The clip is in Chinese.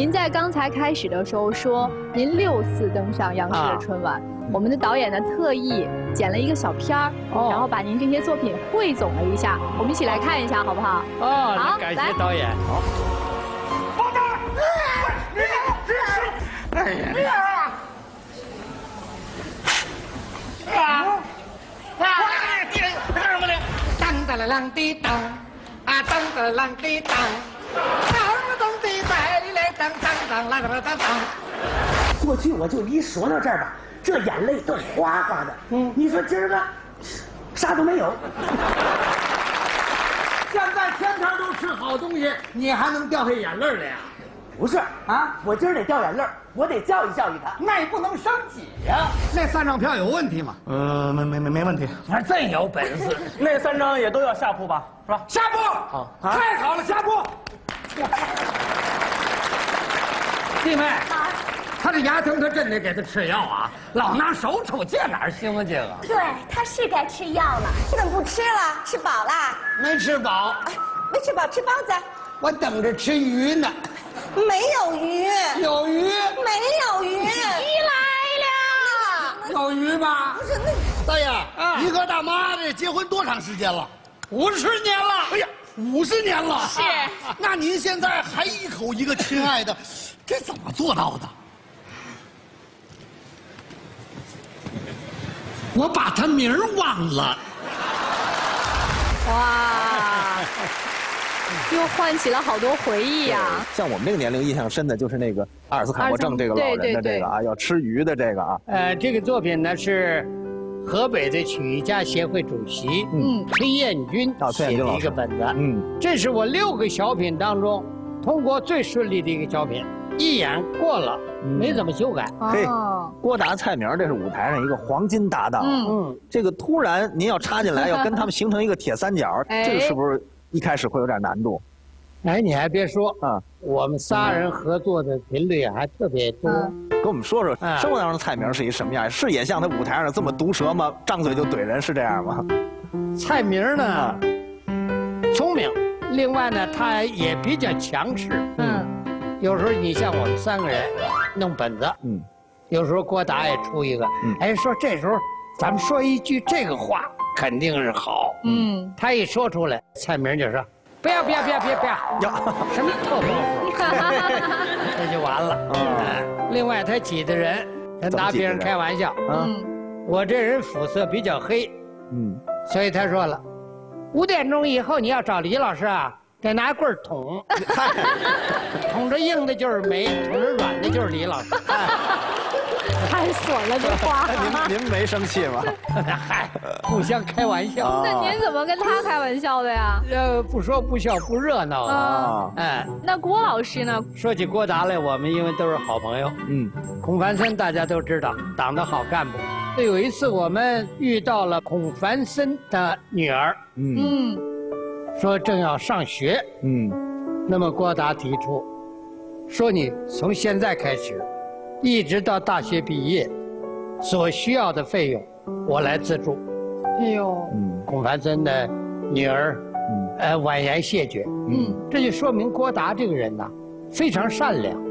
您在刚才开始的时候说您六次登上央视的春晚，我们的导演呢特意剪了一个小片儿，然后把您这些作品汇总了一下，我们一起来看一下好不好？哦，好感谢来。导演。好！哎呀！啊！啊！你干什么呢？当当啷啷滴当，啊。当当啷滴当，当当当啷啷当当。过去我就一说到这儿吧，这眼泪都哗哗的。嗯，你说今儿个啥都没有。现在天天都吃好东西，你还能掉下眼泪来呀？不是啊，我今儿得掉眼泪，我得教育教育他。那也不能伤己呀。那三张票有问题吗？呃，没没没没问题。还真有本事。那三张也都要下铺吧，是吧？下铺，好太好了，下铺。弟妹，他这牙疼，他真得给他吃药啊！老拿手瞅，这哪行啊？这个对，他是该吃药了。你怎么不吃了？吃饱了？没吃饱，没吃饱，吃包子。我等着吃鱼呢。没有鱼，有鱼，没有鱼，鱼来了。有鱼吗？不是那大爷，啊你和大妈这结婚多长时间了？五十年了。哎呀，五十年了。是。那您现在还一口一个亲爱的，这怎么做到的？我把他名儿忘了。哇，又唤起了好多回忆呀、像我们这个年龄印象深的就是那个阿尔茨海默症这个老人的这个啊，要吃鱼的这个啊，呃，这个作品呢是河北的曲艺家协会主席嗯。崔彦军写的一个本子。嗯，这是我六个小品当中通过最顺利的一个小品，一眼过了，没怎么修改。嘿哦，郭达、蔡明这是舞台上一个黄金搭档。嗯。嗯，这个突然您要插进来，要跟他们形成一个铁三角，哎。这个是不是一开始会有点难度？哎，你还别说，啊，我们仨人合作的频率还特别多。嗯跟我们说说哎生活当中的蔡明是一什么样？是也像他舞台上这么毒舌吗？张嘴就怼人是这样吗？蔡明呢，聪明，另外呢，他也比较强势。嗯，有时候你像我们三个人弄本子，嗯，有时候郭达也出一个，嗯哎，说这时候咱们说一句这个话肯定是好，嗯，他一说出来，蔡明就说不要不要不要不要不要，什么破包袱，这就完了。哎另外他挤的人，他拿别人人开玩笑，啊，嗯，我这人肤色比较黑，嗯，所以他说了，五点钟以后你要找李老师啊，得拿棍儿捅，捅着硬的就是梅，捅着软的就是李老师。太损了这话。您您没生气吗？嗨，互相开玩笑，啊那您怎么跟他开玩笑的呀？呃，不说不笑不热闹啊。啊，哎，那郭老师呢？说起郭达来，我们因为都是好朋友，嗯，孔繁森大家都知道，党的好干部。有一次我们遇到了孔繁森的女儿，嗯嗯，说正要上学，嗯那么郭达提出，说你从现在开始，一直到大学毕业，所需要的费用我来资助。哎呦，嗯孔繁森的女儿，嗯呃，婉言谢绝。嗯，这就说明郭达这个人呐，非常善良。